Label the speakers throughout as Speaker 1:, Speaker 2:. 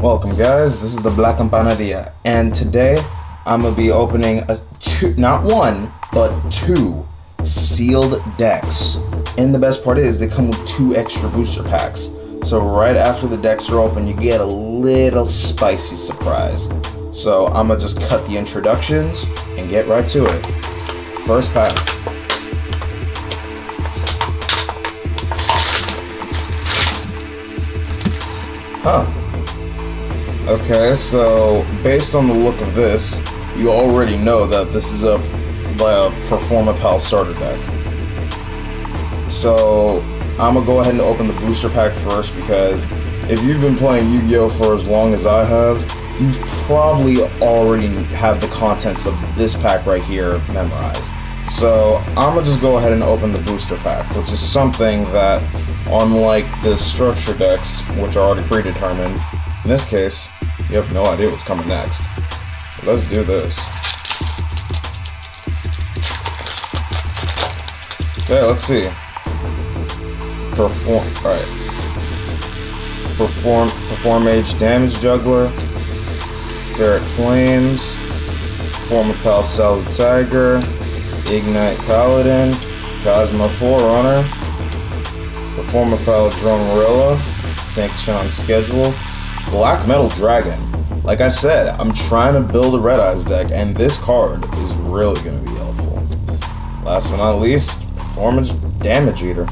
Speaker 1: Welcome, guys. This is the Black Empanadilla, and today I'm gonna be opening a two, not one, but two sealed decks. And the best part is they come with two extra booster packs. So right after the decks are open, you get a little spicy surprise. So I'm gonna just cut the introductions and get right to it. First pack. Huh. Okay, so based on the look of this, you already know that this is a, a Performapal starter deck. So I'm gonna go ahead and open the booster pack first because if you've been playing Yu-Gi-Oh for as long as I have, you've probably already have the contents of this pack right here memorized. So I'm gonna just go ahead and open the booster pack, which is something that, unlike the structure decks, which are already predetermined, in this case, you have no idea what's coming next. So let's do this. Okay, let's see. Perform. Alright. Perform. Performage Damage Juggler. Ferret Flames. Performapal Solid Tiger. Igknight Paladin. Cosmo Forerunner. Performapal Drummerilla. Sanction Schedule. Black Metal Dragon. Like I said, I'm trying to build a Red Eyes deck, and this card is really going to be helpful. Last but not least, Performance Damage Eater.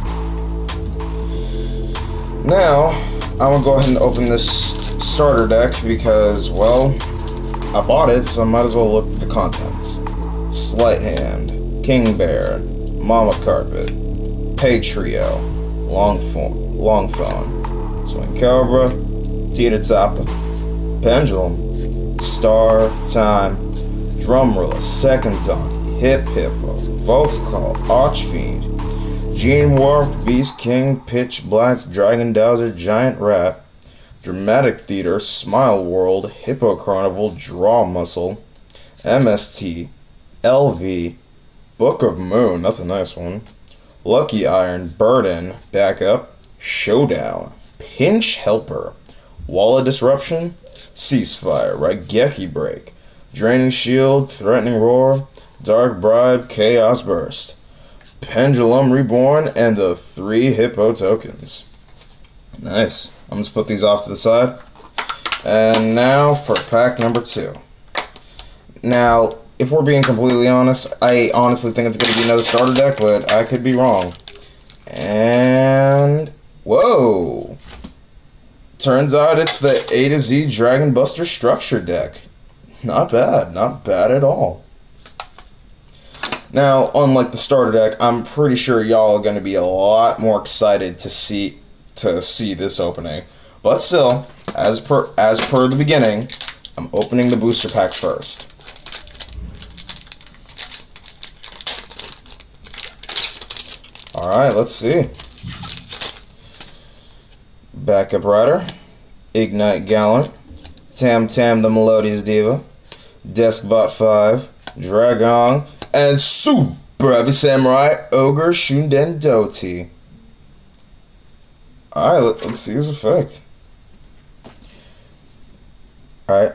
Speaker 1: Now, I'm going to go ahead and open this starter deck because, well, I bought it, so I might as well look at the contents. Sleight Hand, King Bear, Mama Carpet, Pay Trio, Long, phone, long Phone, Swing Cobra, Teeter Topper, Pendulum, Star Time, Drummerilla, Second Donkey, Hip hip, Vocal, Archfiend, Gene Warp, Beast King, Pitch Black, Dragon Dowser, Giant Rat, Dramatic Theater, Smile World, Hippo Carnival, Draw Muscle, MST, LV, Book of Moon, that's a nice one, Lucky Iron, Burden, Backup, Showdown, Pinch Helper, Wall of Disruption, Ceasefire, Raigeki Break, Draining Shield, Threatening Roar, Dark Bribe, Chaos Burst, Pendulum Reborn, and the three Hippo tokens. Nice. I'm just put these off to the side. And now for pack number two. Now, if we're being completely honest, I honestly think it's going to be another starter deck, but I could be wrong. And whoa! Turns out it's the A to Z Dragon Buster structure deck. Not bad, not bad at all. Now, unlike the starter deck, I'm pretty sure y'all are going to be a lot more excited to see to see this opening. But still, as per as per the beginning, I'm opening the booster pack first. Alright, let's see. Backup Rider, Igknight Gallant, Tam Tam the Melodious Diva, Deskbot 5, Dragon, and Super Heavy Samurai Ogre Shutendoji. Alright, let, us see his effect. Alright.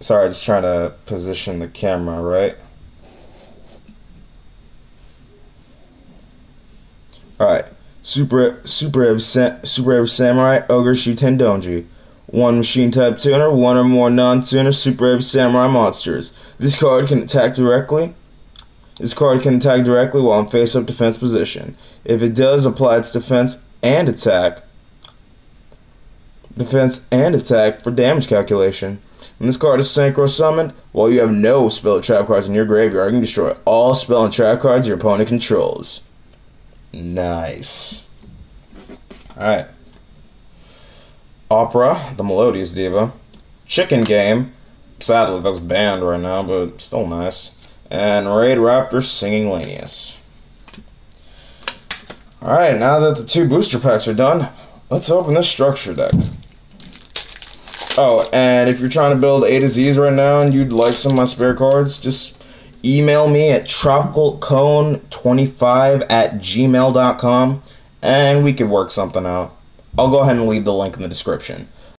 Speaker 1: Sorry, just trying to position the camera, right? Alright. Super Super Super Samurai Ogre Shutendoji. One machine type tuner, one or more non tuner Super Samurai monsters. This card can attack directly. This card can attack directly while in face up defense position. If it does, apply its defense and attack. Defense and attack for damage calculation. When this card is synchro summoned, while you have no spell trap cards in your graveyard, you can destroy all spell and trap cards your opponent controls. Nice. Alright. Opera, the Melodious Diva. Chicken Game. Sadly, that's banned right now, but still nice. And Raid Raptor Singing Lanius. Alright, now that the two booster packs are done, let's open this structure deck. Oh, and if you're trying to build A to Z's right now and you'd like some of my spare cards, just email me at tropicalcone25 at gmail.com and we could work something out. I'll go ahead and leave the link in the description.